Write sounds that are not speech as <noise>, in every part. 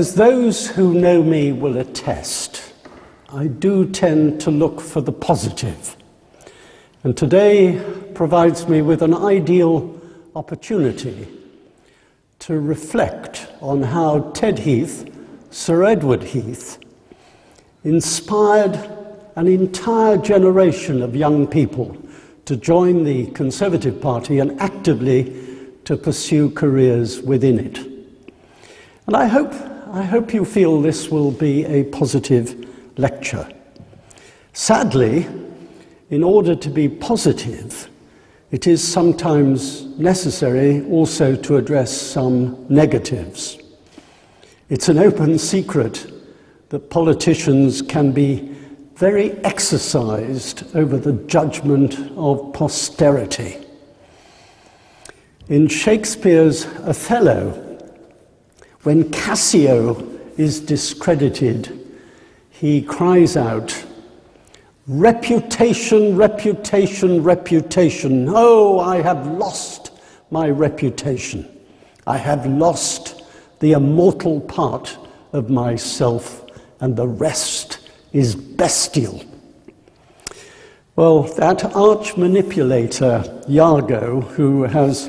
As those who know me will attest, I do tend to look for the positive. And today provides me with an ideal opportunity to reflect on how Ted Heath, Sir Edward Heath, inspired an entire generation of young people to join the Conservative Party and actively to pursue careers within it. And I hope I hope you feel this will be a positive lecture. Sadly, in order to be positive, it is sometimes necessary also to address some negatives. It's an open secret that politicians can be very exercised over the judgment of posterity. In Shakespeare's Othello, when Cassio is discredited, he cries out, Reputation, reputation, reputation. Oh, I have lost my reputation. I have lost the immortal part of myself, and the rest is bestial. Well, that arch manipulator, Iago, who has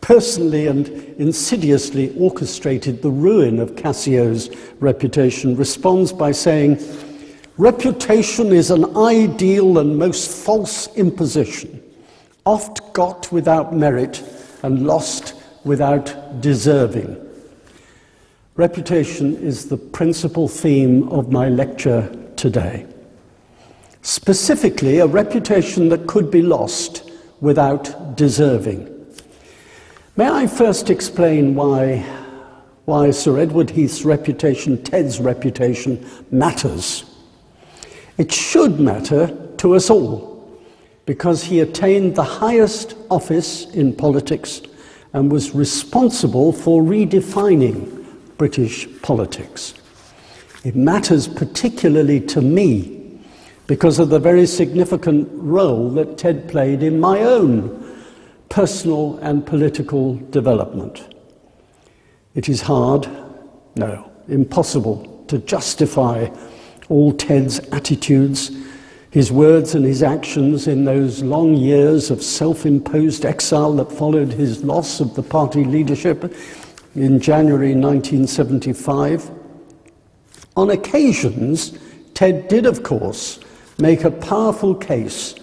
personally and insidiously orchestrated the ruin of Cassio's reputation, responds by saying, Reputation is an ideal and most false imposition, oft got without merit and lost without deserving. Reputation is the principal theme of my lecture today. Specifically, a reputation that could be lost without deserving. May I first explain why, why Sir Edward Heath's reputation, Ted's reputation, matters? It should matter to us all because he attained the highest office in politics and was responsible for redefining British politics. It matters particularly to me because of the very significant role that Ted played in my own personal and political development. It is hard, no, impossible to justify all Ted's attitudes, his words and his actions in those long years of self imposed exile that followed his loss of the party leadership in January 1975. On occasions, Ted did, of course, make a powerful case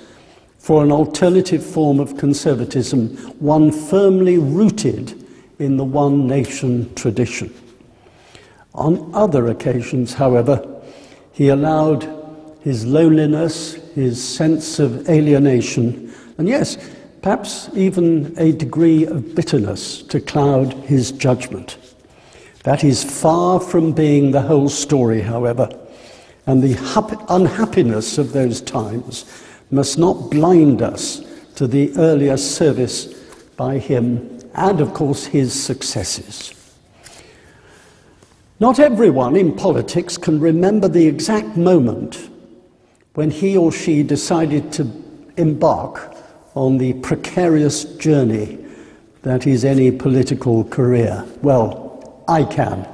for an alternative form of conservatism, one firmly rooted in the one nation tradition. On other occasions, however, he allowed his loneliness, his sense of alienation, and yes, perhaps even a degree of bitterness to cloud his judgment. That is far from being the whole story, however, and the unhappiness of those times must not blind us to the earlier service by him and, of course, his successes. Not everyone in politics can remember the exact moment when he or she decided to embark on the precarious journey that is any political career. Well, I can.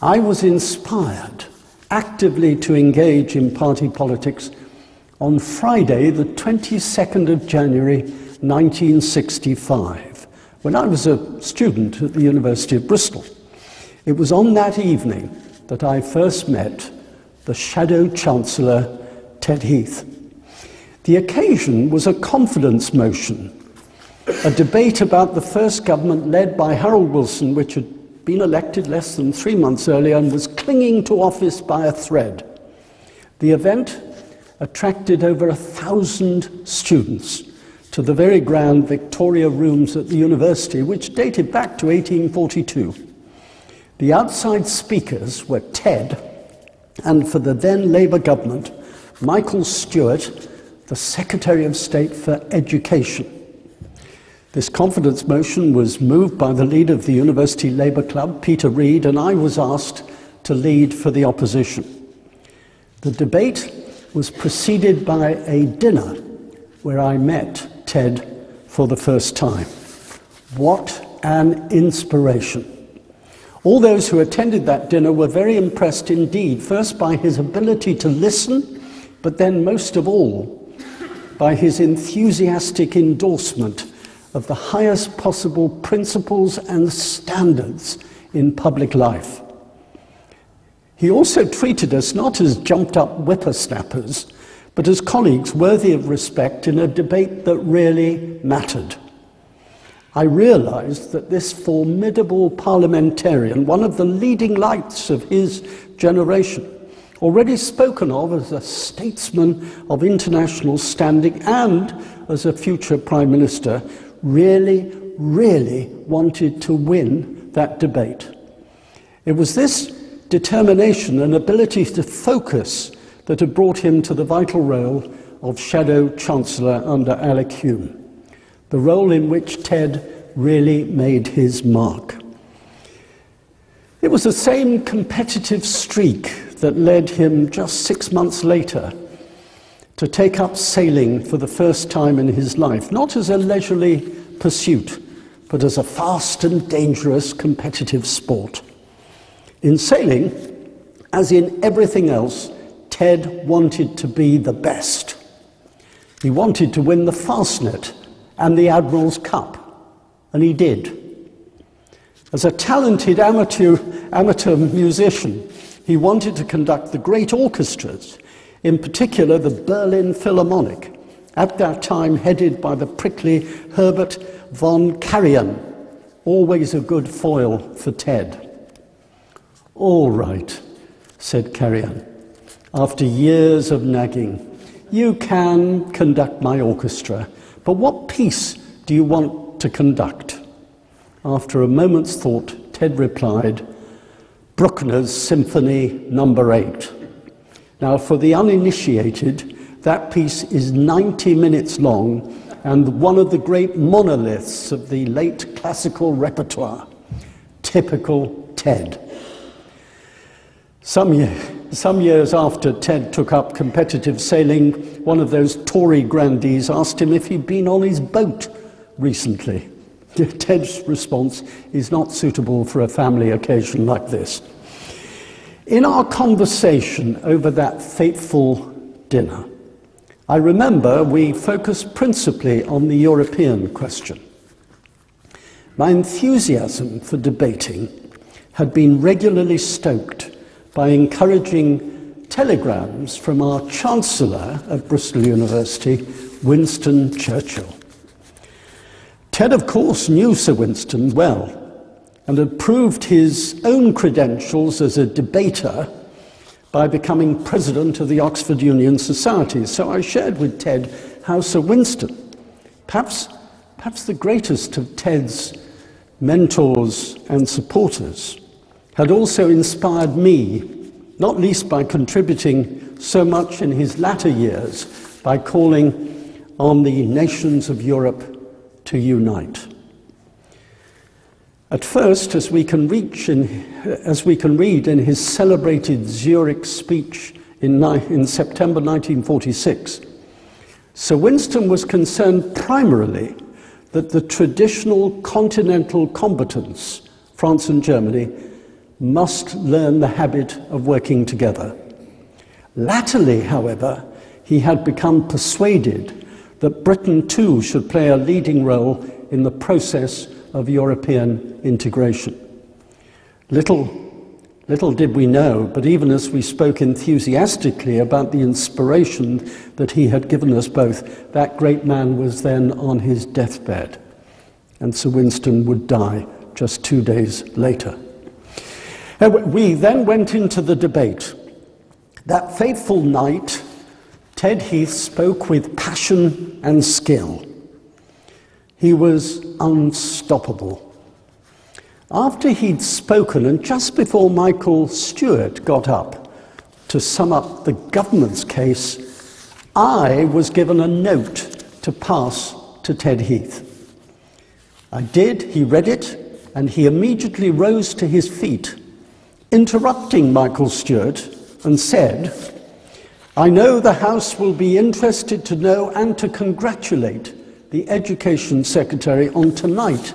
I was inspired actively to engage in party politics on Friday, the 22nd of January 1965, when I was a student at the University of Bristol. It was on that evening that I first met the Shadow Chancellor, Ted Heath. The occasion was a confidence motion, a debate about the first government led by Harold Wilson, which had been elected less than three months earlier and was clinging to office by a thread. The event attracted over a thousand students to the very grand Victoria rooms at the university, which dated back to 1842. The outside speakers were Ted, and for the then Labour government, Michael Stewart, the Secretary of State for Education. This confidence motion was moved by the leader of the University Labour Club, Peter Reid, and I was asked to lead for the opposition. The debate was preceded by a dinner where I met Ted for the first time. What an inspiration! All those who attended that dinner were very impressed indeed, first by his ability to listen, but then most of all, by his enthusiastic endorsement of the highest possible principles and standards in public life. He also treated us not as jumped up whippersnappers, but as colleagues worthy of respect in a debate that really mattered. I realized that this formidable parliamentarian, one of the leading lights of his generation, already spoken of as a statesman of international standing and as a future Prime Minister, really, really wanted to win that debate. It was this determination and ability to focus that had brought him to the vital role of Shadow Chancellor under Alec Home, the role in which Ted really made his mark. It was the same competitive streak that led him just six months later to take up sailing for the first time in his life, not as a leisurely pursuit, but as a fast and dangerous competitive sport. In sailing, as in everything else, Ted wanted to be the best. He wanted to win the Fastnet and the Admiral's Cup, and he did. As a talented amateur, amateur musician, he wanted to conduct the great orchestras, in particular the Berlin Philharmonic, at that time headed by the prickly Herbert von Karajan, always a good foil for Ted. All right, said Karajan, after years of nagging. You can conduct my orchestra, but what piece do you want to conduct? After a moment's thought, Ted replied, Bruckner's Symphony Number no. 8. Now, for the uninitiated, that piece is 90 minutes long and one of the great monoliths of the late classical repertoire. Typical Ted. Some, year, some years after Ted took up competitive sailing, one of those Tory grandees asked him if he'd been on his boat recently. <laughs> Ted's response is not suitable for a family occasion like this. In our conversation over that fateful dinner, I remember we focused principally on the European question. My enthusiasm for debating had been regularly stoked by encouraging telegrams from our Chancellor of Bristol University, Winston Churchill. Ted, of course, knew Sir Winston well and had proved his own credentials as a debater by becoming president of the Oxford Union Society. So I shared with Ted how Sir Winston, perhaps, perhaps the greatest of Ted's mentors and supporters, had also inspired me, not least by contributing so much in his latter years by calling on the nations of Europe to unite. At first, as we can, in, as we can read in his celebrated Zurich speech in, in September 1946, Sir Winston was concerned primarily that the traditional continental combatants, France and Germany, must learn the habit of working together. Latterly, however, he had become persuaded that Britain too should play a leading role in the process of European integration. Little, little did we know, but even as we spoke enthusiastically about the inspiration that he had given us both, that great man was then on his deathbed, and Sir Winston would die just two days later. Uh, we then went into the debate. That fateful night, Ted Heath spoke with passion and skill. He was unstoppable. After he'd spoken, and just before Michael Stewart got up to sum up the government's case, I was given a note to pass to Ted Heath. I did, he read it, and he immediately rose to his feet interrupting Michael Stewart and said, I know the House will be interested to know and to congratulate the Education Secretary on tonight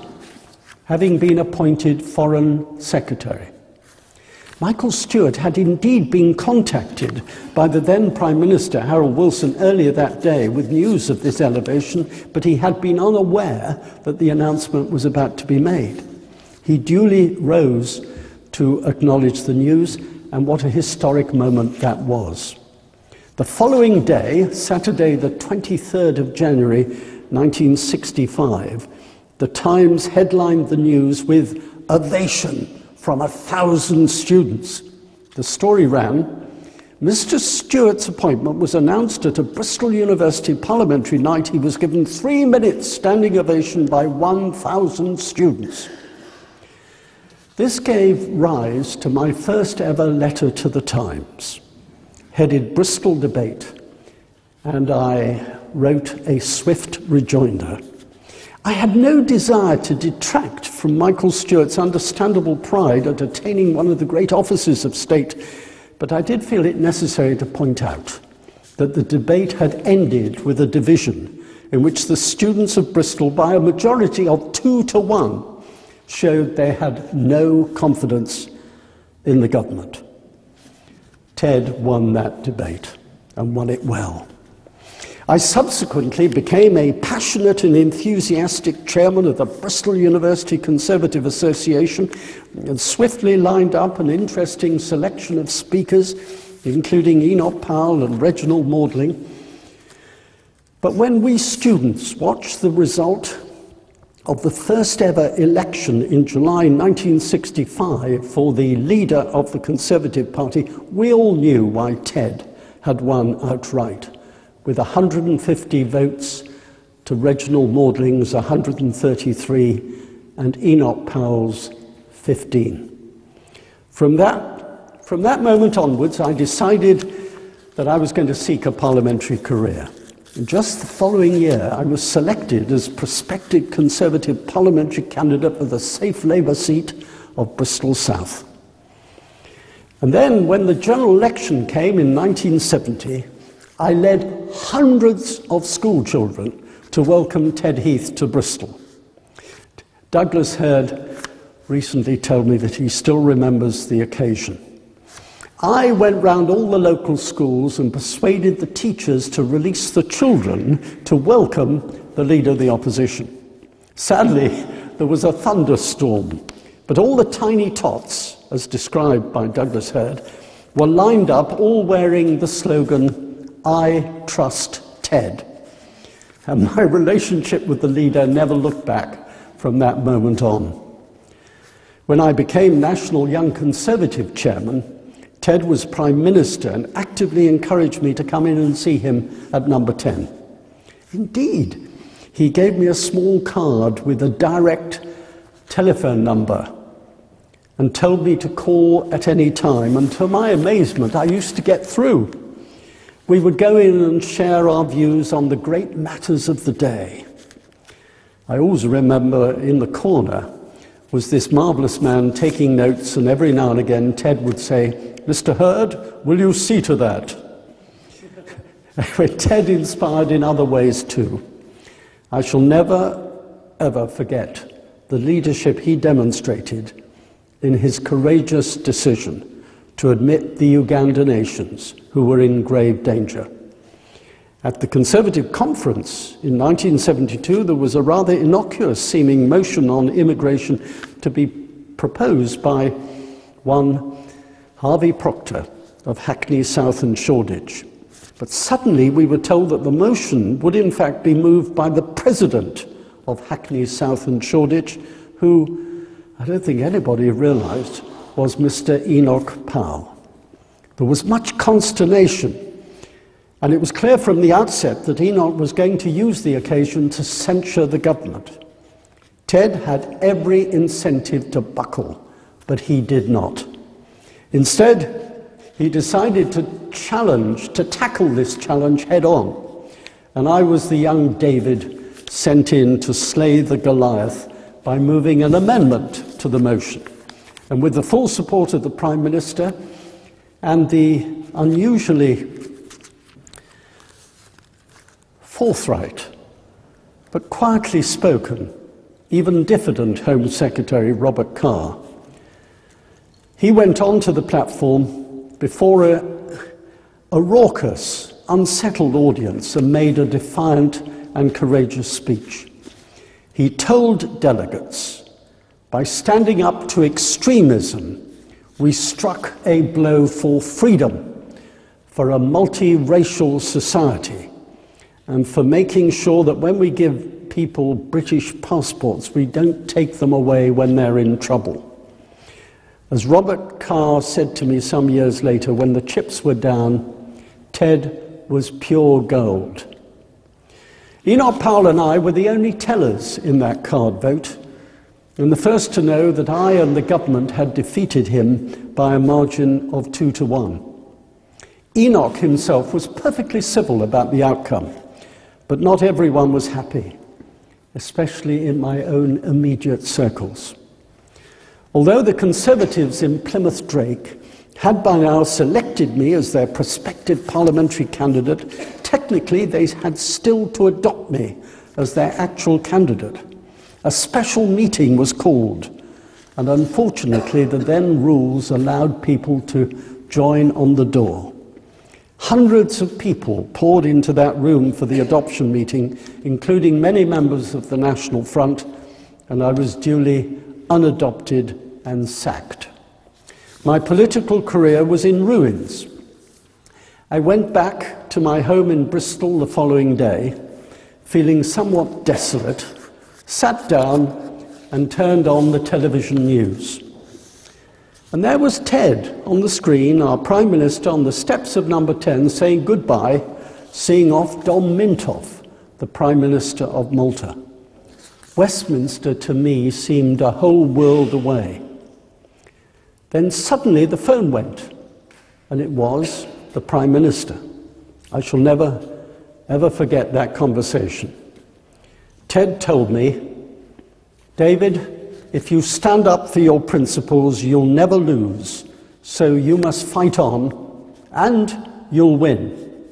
having been appointed Foreign Secretary. Michael Stewart had indeed been contacted by the then Prime Minister Harold Wilson earlier that day with news of this elevation, but he had been unaware that the announcement was about to be made. He duly rose to acknowledge the news, and what a historic moment that was. The following day, Saturday, the 23rd of January 1965, the Times headlined the news with ovation from a thousand students. The story ran Mr. Stewart's appointment was announced at a Bristol University parliamentary night. He was given three minutes standing ovation by 1,000 students. This gave rise to my first ever letter to the Times, headed Bristol Debate, and I wrote a swift rejoinder. I had no desire to detract from Michael Stewart's understandable pride at attaining one of the great offices of state, but I did feel it necessary to point out that the debate had ended with a division in which the students of Bristol, by a majority of two to one, showed they had no confidence in the government. Ted won that debate and won it well. I subsequently became a passionate and enthusiastic chairman of the Bristol University Conservative Association and swiftly lined up an interesting selection of speakers, including Enoch Powell and Reginald Maudling. But when we students watched the result of the first ever election in July 1965 for the leader of the Conservative Party, we all knew why Ted had won outright with 150 votes to Reginald Maudling's 133 and Enoch Powell's 15. From that, from that moment onwards, I decided that I was going to seek a parliamentary career. Just the following year, I was selected as prospective Conservative parliamentary candidate for the safe Labour seat of Bristol South. And then, when the general election came in 1970, I led hundreds of school children to welcome Ted Heath to Bristol. Douglas Hurd recently told me that he still remembers the occasion. I went round all the local schools and persuaded the teachers to release the children to welcome the leader of the opposition. Sadly, there was a thunderstorm, but all the tiny tots, as described by Douglas Hurd, were lined up, all wearing the slogan, I trust Ted. And my relationship with the leader never looked back from that moment on. When I became National Young Conservative Chairman, Ted was Prime Minister and actively encouraged me to come in and see him at number 10. Indeed, he gave me a small card with a direct telephone number and told me to call at any time. And to my amazement, I used to get through. We would go in and share our views on the great matters of the day. I always remember in the corner was this marvelous man taking notes, and every now and again Ted would say, Mr. Hurd, will you see to that? <laughs> Ted inspired in other ways too. I shall never, ever forget the leadership he demonstrated in his courageous decision to admit the Ugandan Asians who were in grave danger. At the Conservative conference in 1972, there was a rather innocuous seeming motion on immigration to be proposed by one Harvey Proctor of Hackney South and Shoreditch. But suddenly we were told that the motion would in fact be moved by the president of Hackney South and Shoreditch, who I don't think anybody realized was Mr. Enoch Powell. There was much consternation, and it was clear from the outset that Enoch was going to use the occasion to censure the government. Ted had every incentive to buckle, but he did not. Instead, he decided to challenge, to tackle this challenge head on. And I was the young David sent in to slay the Goliath by moving an amendment to the motion and with the full support of the Prime Minister and the unusually forthright but quietly spoken even diffident Home Secretary Robert Carr. He went onto the platform before a, a raucous, unsettled audience and made a defiant and courageous speech. He told delegates, by standing up to extremism, we struck a blow for freedom, for a multiracial society, and for making sure that when we give people British passports, we don't take them away when they're in trouble. As Robert Carr said to me some years later, when the chips were down, Ted was pure gold. Enoch Powell and I were the only tellers in that card vote, and the first to know that I and the government had defeated him by a margin of two to one. Enoch himself was perfectly civil about the outcome, but not everyone was happy, especially in my own immediate circles. Although the Conservatives in Plymouth Drake had by now selected me as their prospective parliamentary candidate, technically they had still to adopt me as their actual candidate. A special meeting was called, and unfortunately, the then rules allowed people to join on the door. Hundreds of people poured into that room for the adoption meeting, including many members of the National Front, and I was duly unadopted and sacked. My political career was in ruins. I went back to my home in Bristol the following day, feeling somewhat desolate, sat down and turned on the television news. And there was Ted on the screen, our Prime Minister, on the steps of number 10, saying goodbye, seeing off Dom Mintoff, the Prime Minister of Malta. Westminster to me seemed a whole world away. Then suddenly the phone went, and it was the Prime Minister. I shall never, ever forget that conversation. Ted told me, David, if you stand up for your principles, you'll never lose. So you must fight on, and you'll win.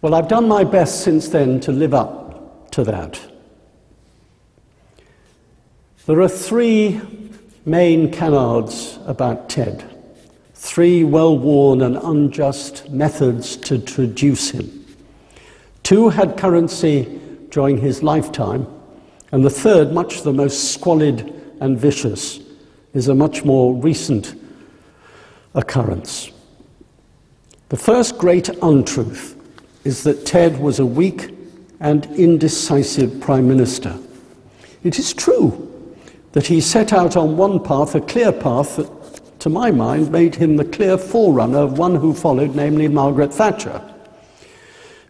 Well, I've done my best since then to live up to that. There are three main canards about Ted, three well worn and unjust methods to traduce him. Two had currency during his lifetime, and the third, much the most squalid and vicious, is a much more recent occurrence. The first great untruth is that Ted was a weak and indecisive Prime Minister. It is true that he set out on one path, a clear path that, to my mind, made him the clear forerunner of one who followed, namely Margaret Thatcher.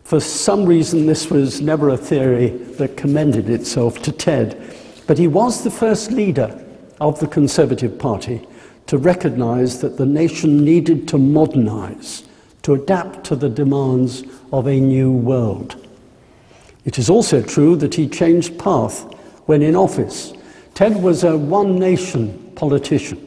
For some reason, this was never a theory that commended itself to Ted, but he was the first leader of the Conservative Party to recognize that the nation needed to modernize, to adapt to the demands of a new world. It is also true that he changed path when in office Ted was a one nation politician.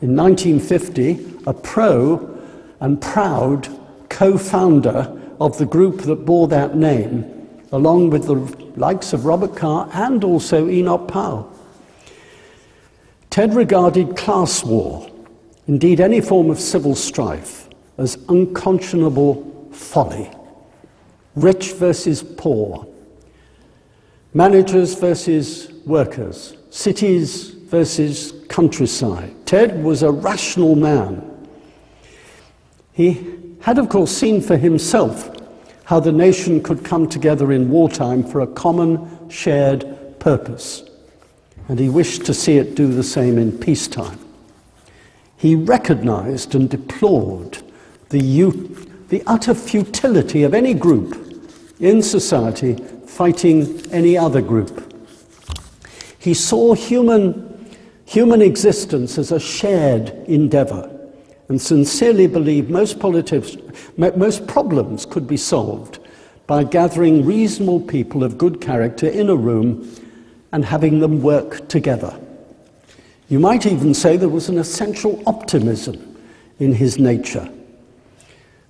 In 1950, a pro and proud co founder of the group that bore that name, along with the likes of Robert Carr and also Enoch Powell. Ted regarded class war, indeed any form of civil strife, as unconscionable folly. Rich versus poor, managers versus workers, cities versus countryside. Ted was a rational man. He had, of course, seen for himself how the nation could come together in wartime for a common shared purpose, and he wished to see it do the same in peacetime. He recognized and deplored the, the utter futility of any group in society fighting any other group. He saw human, human existence as a shared endeavor and sincerely believed most, politics, most problems could be solved by gathering reasonable people of good character in a room and having them work together. You might even say there was an essential optimism in his nature.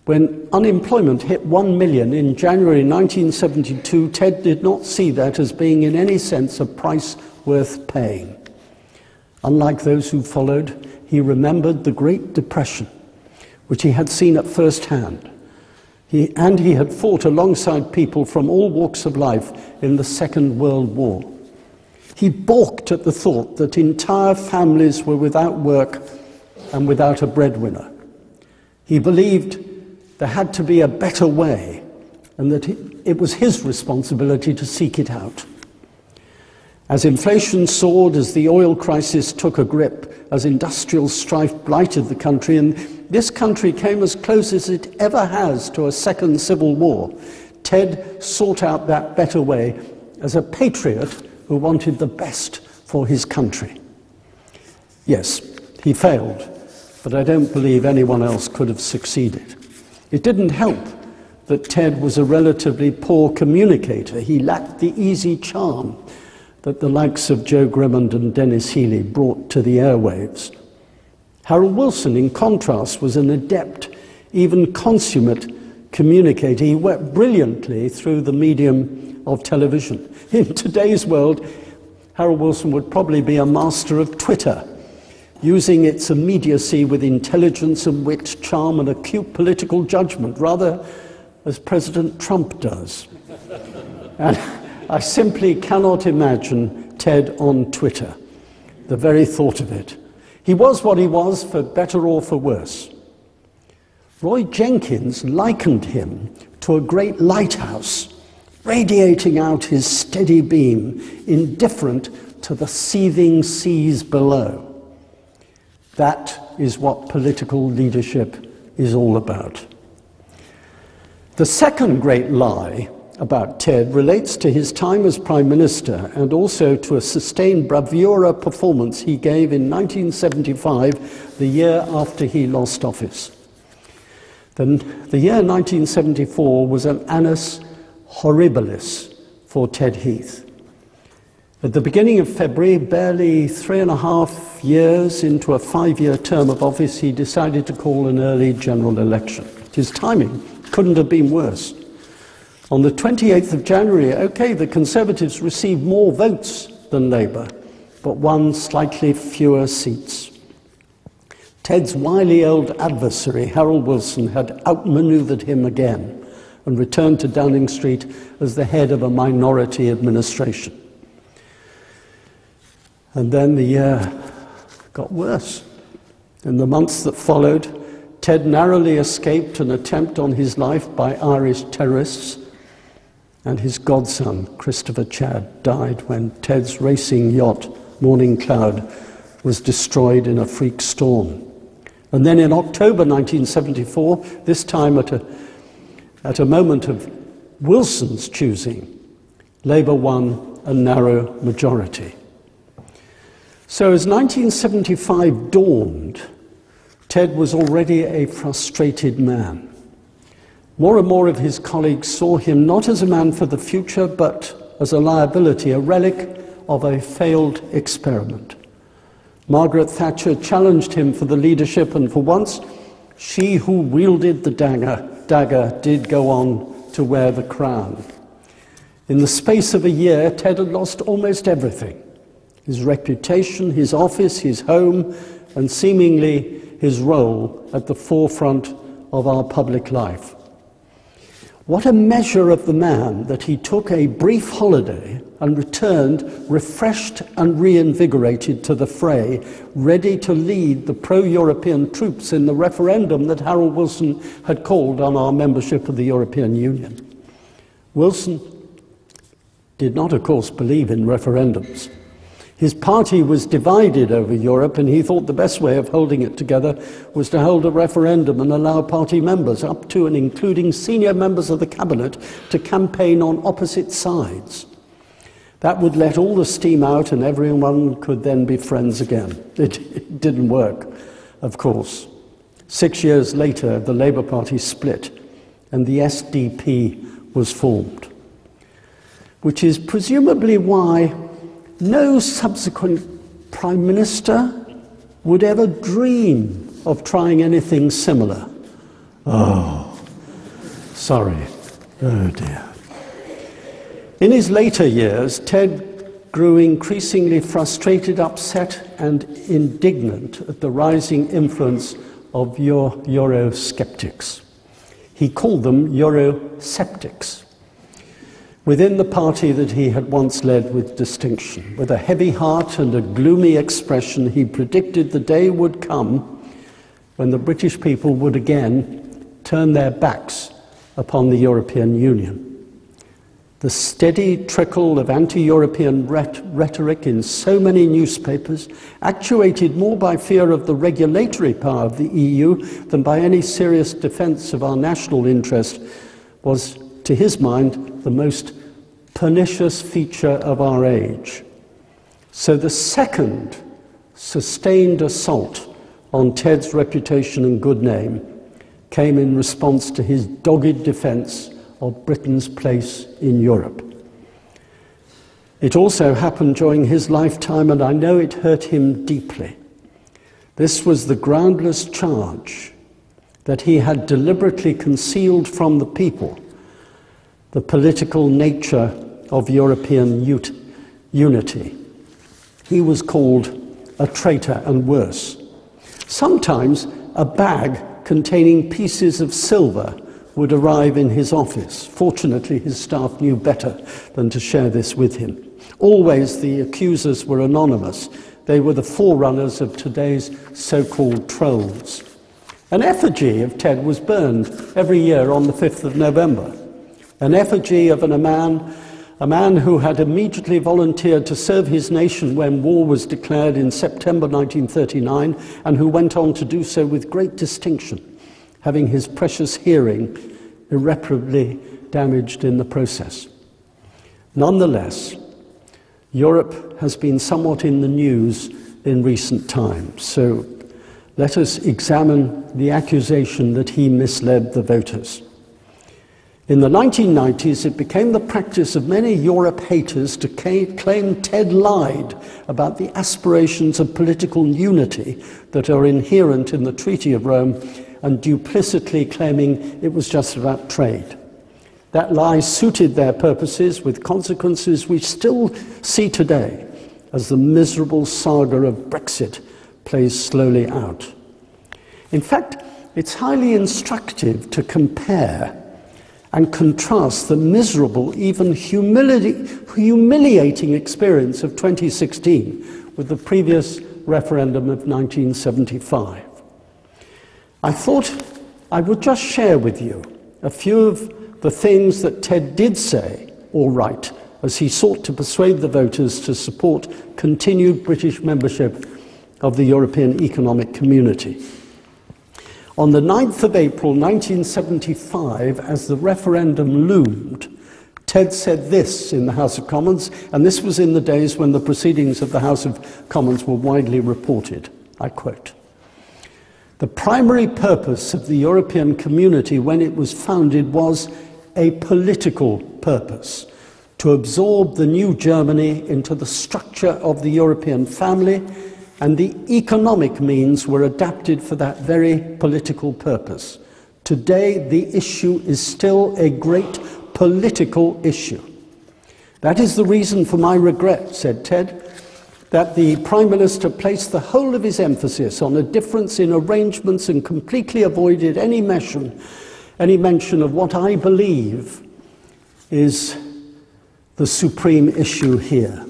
When unemployment hit 1 million in January 1972, Ted did not see that as being in any sense a price worth paying. Unlike those who followed, he remembered the Great Depression, which he had seen at first hand. He, and he had fought alongside people from all walks of life in the Second World War. He balked at the thought that entire families were without work and without a breadwinner. He believed there had to be a better way and that it was his responsibility to seek it out. As inflation soared, as the oil crisis took a grip, as industrial strife blighted the country, and this country came as close as it ever has to a second civil war, Ted sought out that better way as a patriot who wanted the best for his country. Yes, he failed, but I don't believe anyone else could have succeeded. It didn't help that Ted was a relatively poor communicator. He lacked the easy charm that the likes of Jo Grimond and Denis Healey brought to the airwaves. Harold Wilson, in contrast, was an adept, even consummate communicator. He worked brilliantly through the medium of television. <laughs> In today's world, Harold Wilson would probably be a master of Twitter, using its immediacy with intelligence and wit, charm, and acute political judgment, rather as President Trump does. <laughs> and I simply cannot imagine Ted on Twitter, the very thought of it. He was what he was, for better or for worse. Roy Jenkins likened him to a great lighthouse, radiating out his steady beam, indifferent to the seething seas below. That is what political leadership is all about. The second great lie about Ted relates to his time as Prime Minister and also to a sustained bravura performance he gave in 1975, the year after he lost office. Then, the year 1974 was an annus horribilis for Ted Heath. At the beginning of February, barely three and a half years into a five year term of office, he decided to call an early general election. His timing couldn't have been worse. On the 28th of January, okay, the Conservatives received more votes than Labour, but won slightly fewer seats. Ted's wily old adversary, Harold Wilson, had outmaneuvered him again and returned to Downing Street as the head of a minority administration. And then the year got worse. In the months that followed, Ted narrowly escaped an attempt on his life by Irish terrorists and his godson, Christopher Chadd, died when Ted's racing yacht, Morning Cloud, was destroyed in a freak storm. And then in October 1974, this time at a, at a moment of Wilson's choosing, Labour won a narrow majority. So as 1975 dawned, Ted was already a frustrated man. More and more of his colleagues saw him not as a man for the future, but as a liability, a relic of a failed experiment. Margaret Thatcher challenged him for the leadership, and for once, she who wielded the dagger, dagger did go on to wear the crown. In the space of a year, Ted had lost almost everything his reputation, his office, his home, and seemingly his role at the forefront of our public life. What a measure of the man that he took a brief holiday and returned refreshed and reinvigorated to the fray, ready to lead the pro European troops in the referendum that Harold Wilson had called on our membership of the European Union. Wilson did not, of course, believe in referendums. His party was divided over Europe, and he thought the best way of holding it together was to hold a referendum and allow party members, up to and including senior members of the cabinet, to campaign on opposite sides. That would let all the steam out, and everyone could then be friends again. It, <laughs> it didn't work, of course. Six years later, the Labour Party split, and the SDP was formed, which is presumably why no subsequent Prime Minister would ever dream of trying anything similar. Oh, Sorry. Oh dear. In his later years, Ted grew increasingly frustrated, upset, and indignant at the rising influence of your Eurosceptics. He called them Eurosceptics. Within the party that he had once led with distinction, with a heavy heart and a gloomy expression, he predicted the day would come when the British people would again turn their backs upon the European Union. The steady trickle of anti European rhetoric in so many newspapers, actuated more by fear of the regulatory power of the EU than by any serious defence of our national interest, was, to his mind, the most pernicious feature of our age. So the second sustained assault on Ted's reputation and good name came in response to his dogged defence of Britain's place in Europe. It also happened during his lifetime, and I know it hurt him deeply. This was the groundless charge that he had deliberately concealed from the people the political nature of European unity. He was called a traitor and worse. Sometimes a bag containing pieces of silver would arrive in his office. Fortunately, his staff knew better than to share this with him. Always the accusers were anonymous. They were the forerunners of today's so called trolls. An effigy of Ted was burned every year on the 5th of November. An effigy of an, a man, a man who had immediately volunteered to serve his nation when war was declared in September 1939 and who went on to do so with great distinction having his precious hearing irreparably damaged in the process. Nonetheless, Europe has been somewhat in the news in recent times, so let us examine the accusation that he misled the voters. In the 1990s, it became the practice of many Europe haters to claim Ted lied about the aspirations of political unity that are inherent in the Treaty of Rome and duplicitously claiming it was just about trade. That lie suited their purposes with consequences we still see today as the miserable saga of Brexit plays slowly out. In fact, it's highly instructive to compare and contrast the miserable, even humili humiliating experience of 2016 with the previous referendum of 1975. I thought I would just share with you a few of the things that Ted did say or write as he sought to persuade the voters to support continued British membership of the European Economic Community. On the 9th of April 1975, as the referendum loomed, Ted said this in the House of Commons, and this was in the days when the proceedings of the House of Commons were widely reported. I quote the primary purpose of the European community when it was founded was a political purpose to absorb the new Germany into the structure of the European family, and the economic means were adapted for that very political purpose. Today, the issue is still a great political issue. That is the reason for my regret, said Ted, that the Prime Minister placed the whole of his emphasis on a difference in arrangements and completely avoided any mention, any mention of what I believe is the supreme issue here.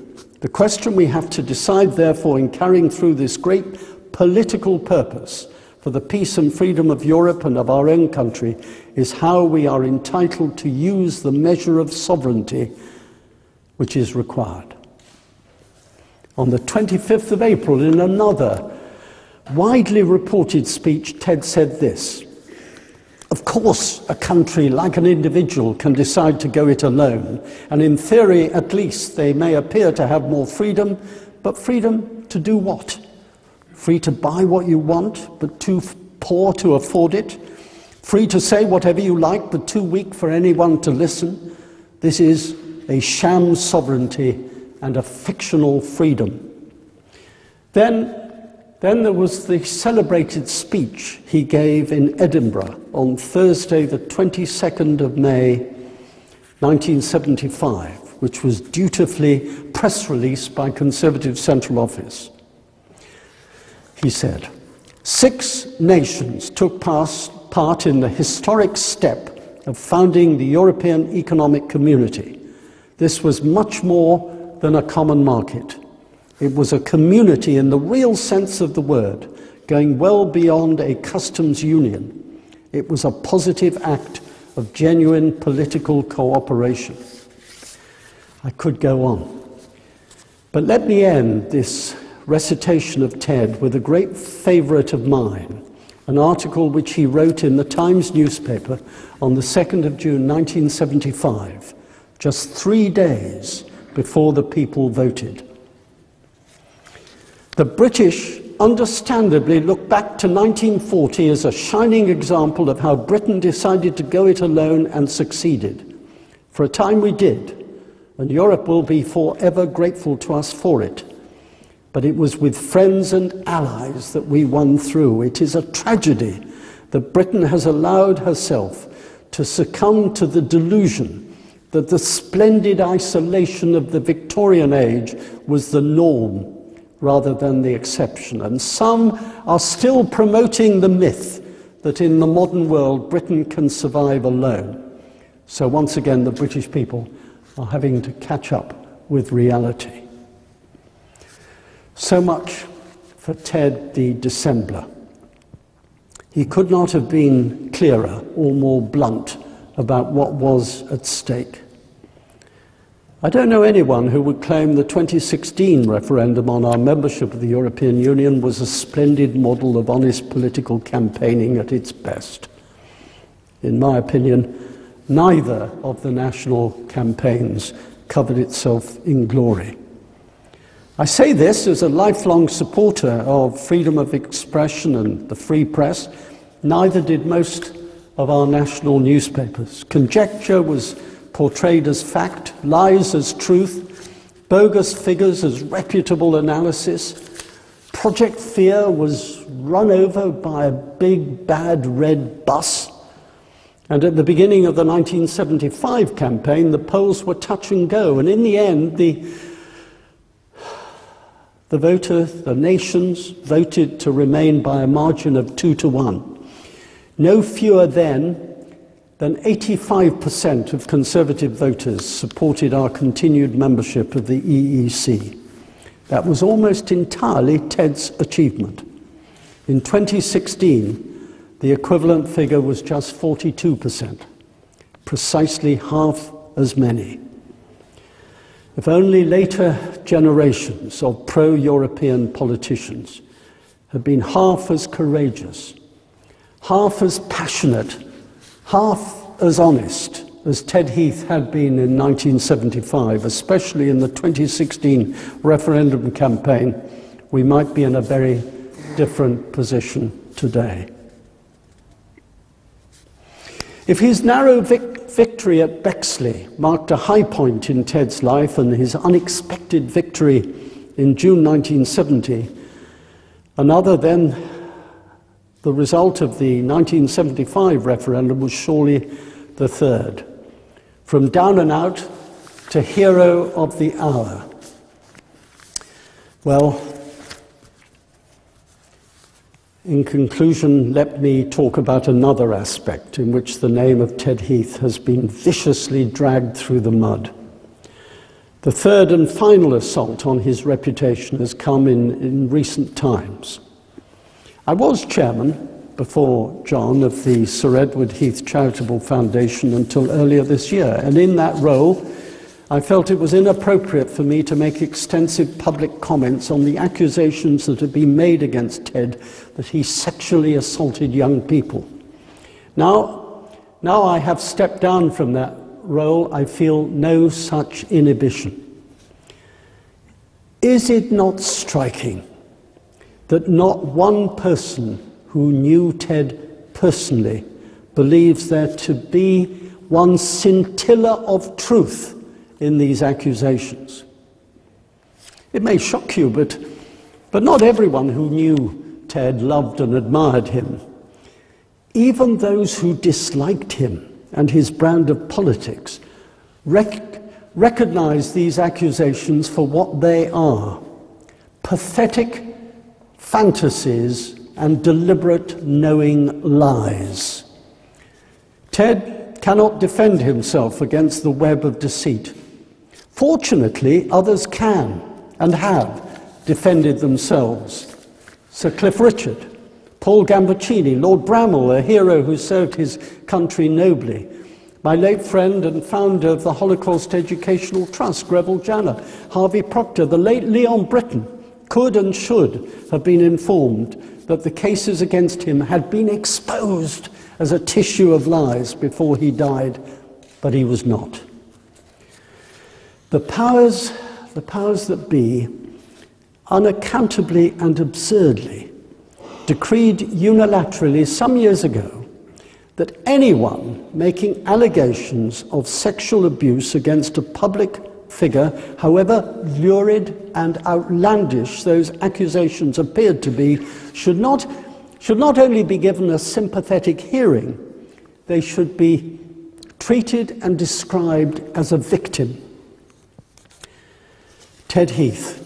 The question we have to decide, therefore, in carrying through this great political purpose for the peace and freedom of Europe and of our own country is how we are entitled to use the measure of sovereignty which is required. On the 25th of April, in another widely reported speech, Ted said this Of course, a country, like an individual, can decide to go it alone, and in theory, at least, they may appear to have more freedom, but freedom to do what? Free to buy what you want, but too poor to afford it? Free to say whatever you like, but too weak for anyone to listen? This is a sham sovereignty and a fictional freedom. Then, Then there was the celebrated speech he gave in Edinburgh on Thursday, the 22nd of May, 1975, which was dutifully press released by Conservative Central Office. He said, Six nations took part in the historic step of founding the European Economic Community. This was much more than a common market. It was a community in the real sense of the word, going well beyond a customs union. It was a positive act of genuine political cooperation. I could go on. But let me end this recitation of Ted with a great favourite of mine, an article which he wrote in the Times newspaper on the 2nd of June 1975, just three days before the people voted. The British understandably look back to 1940 as a shining example of how Britain decided to go it alone and succeeded. For a time we did, and Europe will be forever grateful to us for it. But it was with friends and allies that we won through. It is a tragedy that Britain has allowed herself to succumb to the delusion that the splendid isolation of the Victorian age was the norm rather than the exception. And some are still promoting the myth that in the modern world Britain can survive alone. So once again, the British people are having to catch up with reality. So much for Ted the dissembler. He could not have been clearer or more blunt about what was at stake. I don't know anyone who would claim the 2016 referendum on our membership of the European Union was a splendid model of honest political campaigning at its best. In my opinion, neither of the national campaigns covered itself in glory. I say this as a lifelong supporter of freedom of expression and the free press. Neither did most of our national newspapers. Conjecture was portrayed as fact, lies as truth, bogus figures as reputable analysis. Project Fear was run over by a big bad red bus. And at the beginning of the 1975 campaign, the polls were touch and go. And in the end, the, the voters, the nations, voted to remain by a margin of two to one. No fewer then then 85% of Conservative voters supported our continued membership of the EEC. That was almost entirely Ted's achievement. In 2016, the equivalent figure was just 42%, precisely half as many. If only later generations of pro European politicians had been half as courageous, half as passionate half as honest as Ted Heath had been in 1975, especially in the 2016 referendum campaign, we might be in a very different position today. If his narrow vic victory at Bexley marked a high point in Ted's life and his unexpected victory in June 1970, another then the result of the 1975 referendum was surely the third. From down and out to hero of the hour. Well, in conclusion, let me talk about another aspect in which the name of Ted Heath has been viciously dragged through the mud. The third and final assault on his reputation has come in, in recent times. I was chairman before John of the Sir Edward Heath Charitable Foundation until earlier this year, and in that role, I felt it was inappropriate for me to make extensive public comments on the accusations that had been made against Ted that he sexually assaulted young people. Now, now I have stepped down from that role, I feel no such inhibition. Is it not striking that not one person who knew Ted personally believes there to be one scintilla of truth in these accusations. It may shock you, but But not everyone who knew Ted loved and admired him. Even those who disliked him and his brand of politics rec- recognize these accusations for what they are pathetic fantasies and deliberate knowing lies. Ted cannot defend himself against the web of deceit. Fortunately, others can and have defended themselves. Sir Cliff Richard, Paul Gambaccini, Lord Bramall, a hero who served his country nobly, my late friend and founder of the Holocaust Educational Trust, Greville Janner, Harvey Proctor, the late Leon Brittan, could and should have been informed that the cases against him had been exposed as a tissue of lies before he died, but he was not. The powers, the powers that be, unaccountably and absurdly decreed unilaterally some years ago that anyone making allegations of sexual abuse against a public figure, however lurid and outlandish those accusations appeared to be, should not, should not only be given a sympathetic hearing, they should be treated and described as a victim. Ted Heath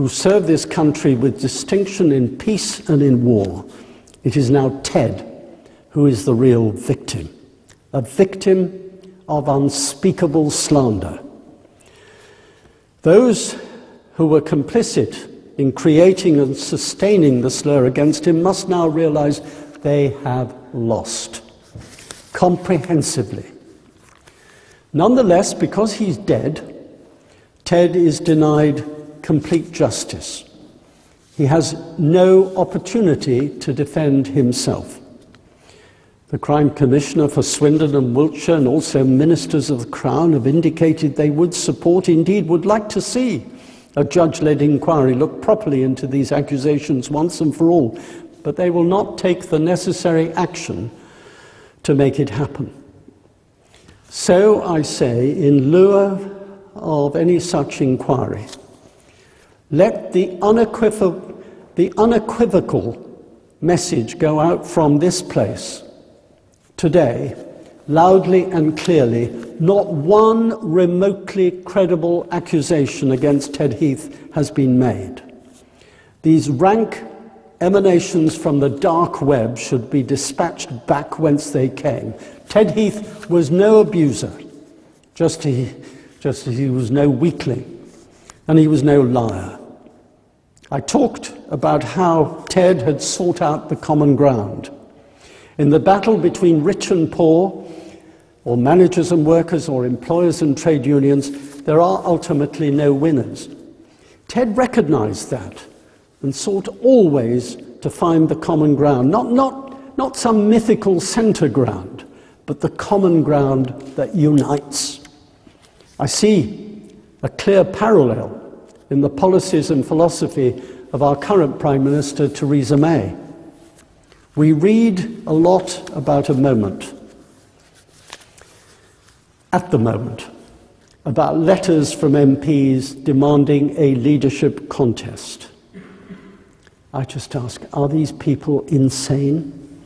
who served this country with distinction in peace and in war. It is now Ted who is the real victim, a victim of unspeakable slander. Those who were complicit in creating and sustaining the slur against him must now realize they have lost comprehensively. Nonetheless, because he's dead, Ted is denied complete justice. He has no opportunity to defend himself. The Crime Commissioner for Swindon and Wiltshire and also ministers of the Crown have indicated they would support, indeed would like to see, a judge-led inquiry look properly into these accusations once and for all, but they will not take the necessary action to make it happen. So I say, in lieu of any such inquiry, let the unequivocal, the unequivocal message go out from this place today, loudly and clearly, not one remotely credible accusation against Ted Heath has been made. These rank emanations from the dark web should be dispatched back whence they came. Ted Heath was no abuser, just, he, just as he was no weakling, and he was no liar. I talked about how Ted had sought out the common ground. In the battle between rich and poor, or managers and workers, or employers and trade unions, there are ultimately no winners. Ted recognized that and sought always to find the common ground, not, not, not some mythical center ground, but the common ground that unites. I see a clear parallel in the policies and philosophy of our current Prime Minister, Theresa May. We read a lot about a moment, at the moment, about letters from MPs demanding a leadership contest. I just ask, are these people insane?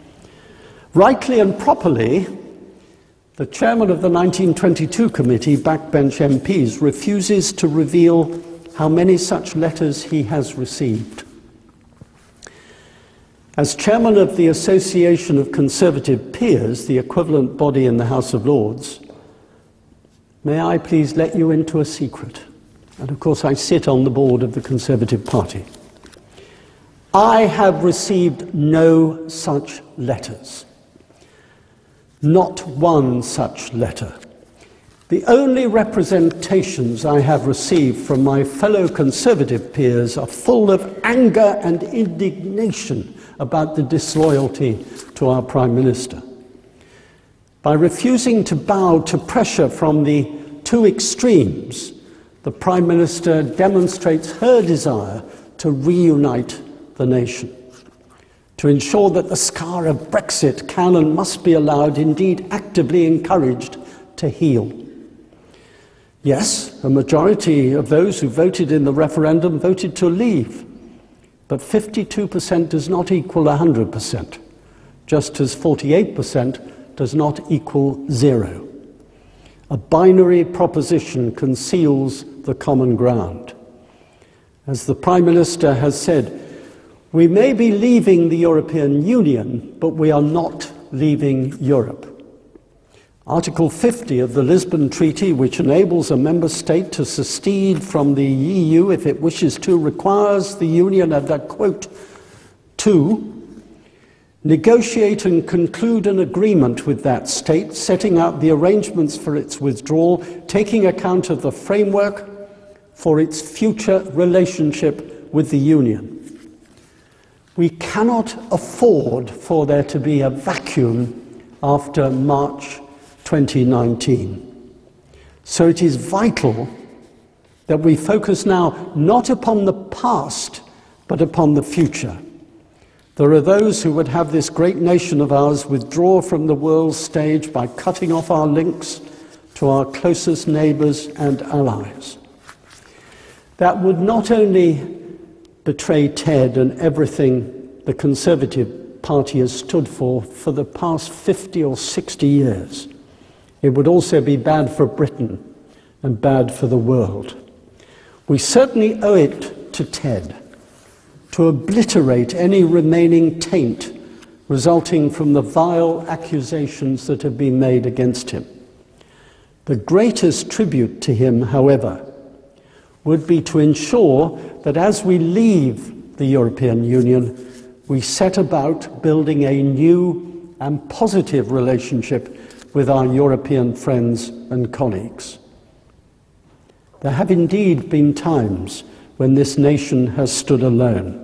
Rightly and properly, the chairman of the 1922 committee, backbench MPs, refuses to reveal how many such letters he has received. As chairman of the Association of Conservative Peers, the equivalent body in the House of Lords, may I please let you into a secret? And of course, I sit on the board of the Conservative Party. I have received no such letters. Not one such letter. The only representations I have received from my fellow Conservative peers are full of anger and indignation about the disloyalty to our Prime Minister. By refusing to bow to pressure from the two extremes, the Prime Minister demonstrates her desire to reunite the nation, to ensure that the scar of Brexit can and must be allowed, indeed actively encouraged, to heal. Yes, a majority of those who voted in the referendum voted to leave. But 52% does not equal 100%, just as 48% does not equal zero. A binary proposition conceals the common ground. As the Prime Minister has said, we may be leaving the European Union, but we are not leaving Europe. Article 50 of the Lisbon Treaty, which enables a member state to secede from the EU if it wishes to, requires the Union, and I quote, to negotiate and conclude an agreement with that state, setting out the arrangements for its withdrawal, taking account of the framework for its future relationship with the Union. We cannot afford for there to be a vacuum after March 2019. So it is vital that we focus now not upon the past, but upon the future. There are those who would have this great nation of ours withdraw from the world stage by cutting off our links to our closest neighbours and allies. That would not only betray Ted and everything the Conservative Party has stood for for the past 50 or 60 years, it would also be bad for Britain and bad for the world. We certainly owe it to Ted to obliterate any remaining taint resulting from the vile accusations that have been made against him. The greatest tribute to him, however, would be to ensure that as we leave the European Union, we set about building a new and positive relationship with our European friends and colleagues. There have indeed been times when this nation has stood alone.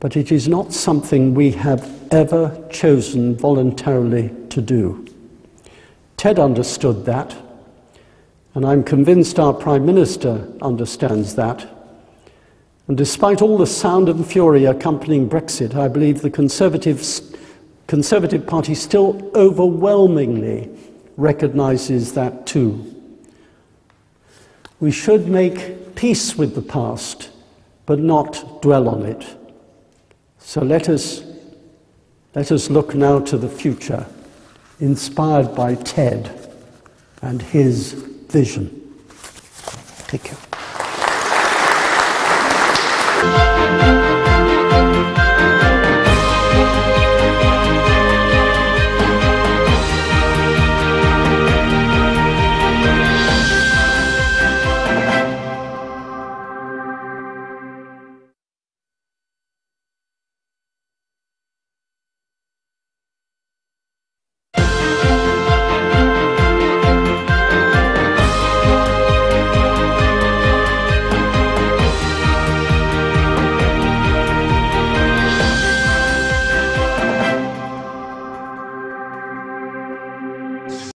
But it is not something we have ever chosen voluntarily to do. Ted understood that, and I'm convinced our Prime Minister understands that. And despite all the sound and fury accompanying Brexit, I believe the Conservatives Conservative Party still overwhelmingly recognizes that too. We should make peace with the past, but not dwell on it. So let us, let us look now to the future, inspired by Ted and his vision. Take care.